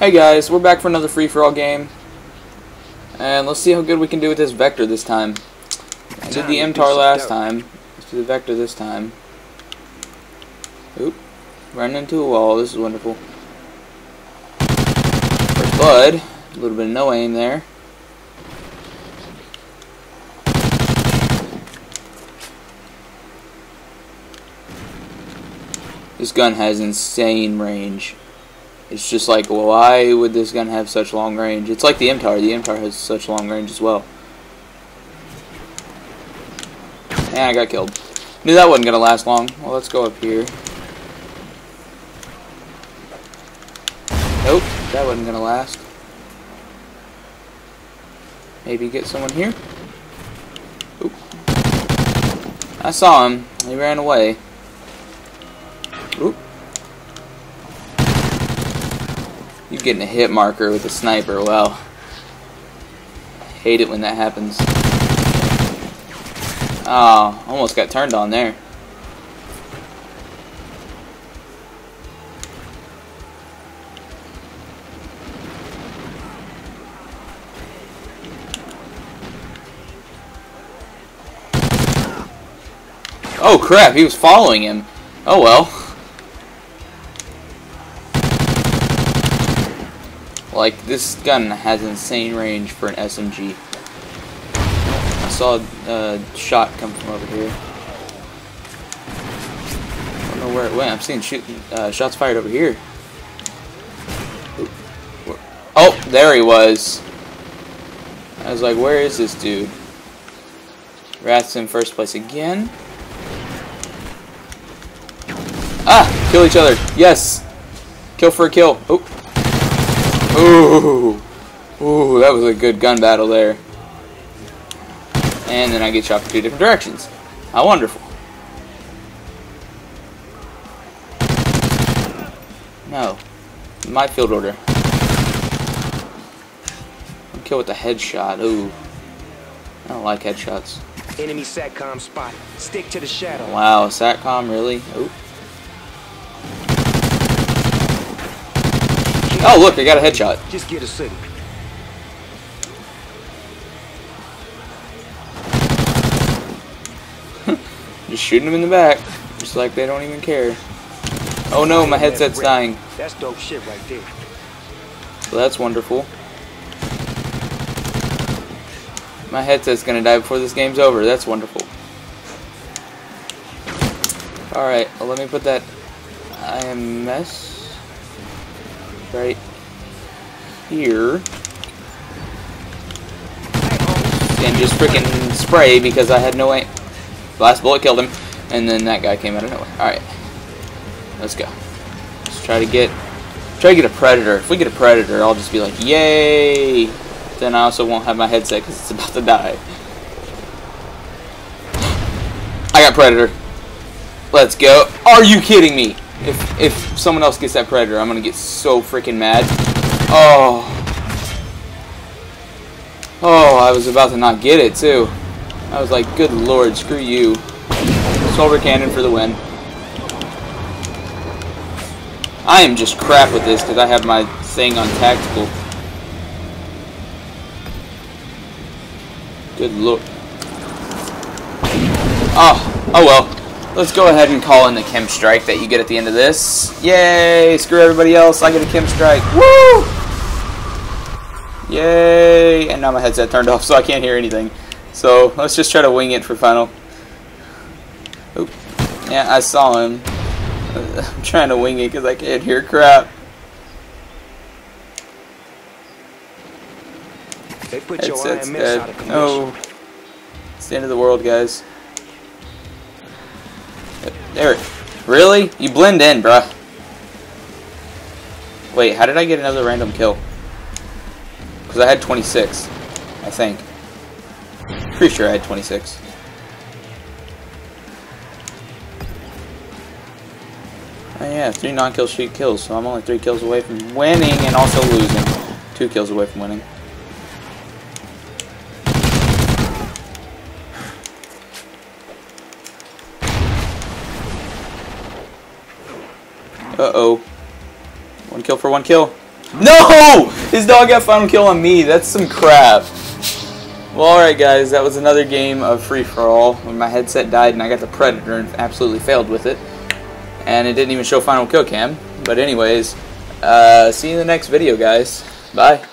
Hey guys, we're back for another free-for-all game. And let's see how good we can do with this Vector this time. I did the MTAR last time. Let's do the Vector this time. Oop. Running into a wall. This is wonderful. First blood. A little bit of no aim there. This gun has insane range. It's just like, why would this gun have such long range? It's like the MTAR. The MTAR has such long range as well. And I got killed. Knew that wasn't going to last long. Well, let's go up here. Nope, that wasn't going to last. Maybe get someone here? Oop. I saw him. He ran away. You getting a hit marker with a sniper, well. Hate it when that happens. Oh, almost got turned on there. Oh crap, he was following him. Oh well. Like, this gun has insane range for an SMG. I saw a shot come from over here. I don't know where it went. I'm seeing shoot, uh, shots fired over here. Oh, there he was. I was like, where is this dude? Wrath's in first place again. Ah! Kill each other. Yes! Kill for a kill. Oh. Ooh. Ooh, that was a good gun battle there. And then I get shot in two different directions. How wonderful. No. My field order. I'm Kill with the headshot. Ooh. I don't like headshots. Enemy SATCOM spot. Stick to the shadow. Wow, SATCOM really? Ooh. Oh, look, I got a headshot. Just get a city. Just shooting them in the back. Just like they don't even care. Oh no, my headset's dying. That's dope shit right there. So that's wonderful. My headset's gonna die before this game's over. That's wonderful. Alright, well, let me put that IMS right here. And just freaking spray because I had no way. Last bullet killed him. And then that guy came out of nowhere. Alright. Let's go. Let's try to get try to get a predator. If we get a predator, I'll just be like, yay! Then I also won't have my headset because it's about to die. I got predator. Let's go. Are you kidding me? If if someone else gets that predator, I'm gonna get so freaking mad. Oh. Oh, I was about to not get it too. I was like, good lord, screw you. Silver cannon for the win. I am just crap with this because I have my thing on tactical. Good lord. Oh, oh well. Let's go ahead and call in the KEM Strike that you get at the end of this. Yay! Screw everybody else. I get a KEM Strike. Woo! Yay! And now my headset turned off, so I can't hear anything. So let's just try to wing it for final. Oop. Yeah, I saw him. I'm trying to wing it because I can't hear crap. They put your IMS dead. out of oh. commission. No. It's the end of the world, guys. There. Really? You blend in, bruh. Wait, how did I get another random kill? Because I had 26, I think. Pretty sure I had 26. Oh yeah, three non-kill streak kills, so I'm only three kills away from winning and also losing. Two kills away from winning. Uh-oh. One kill for one kill. No! His dog got final kill on me. That's some crap. Well, alright guys, that was another game of free-for-all when my headset died and I got the Predator and absolutely failed with it. And it didn't even show final kill cam. But anyways, uh, see you in the next video, guys. Bye.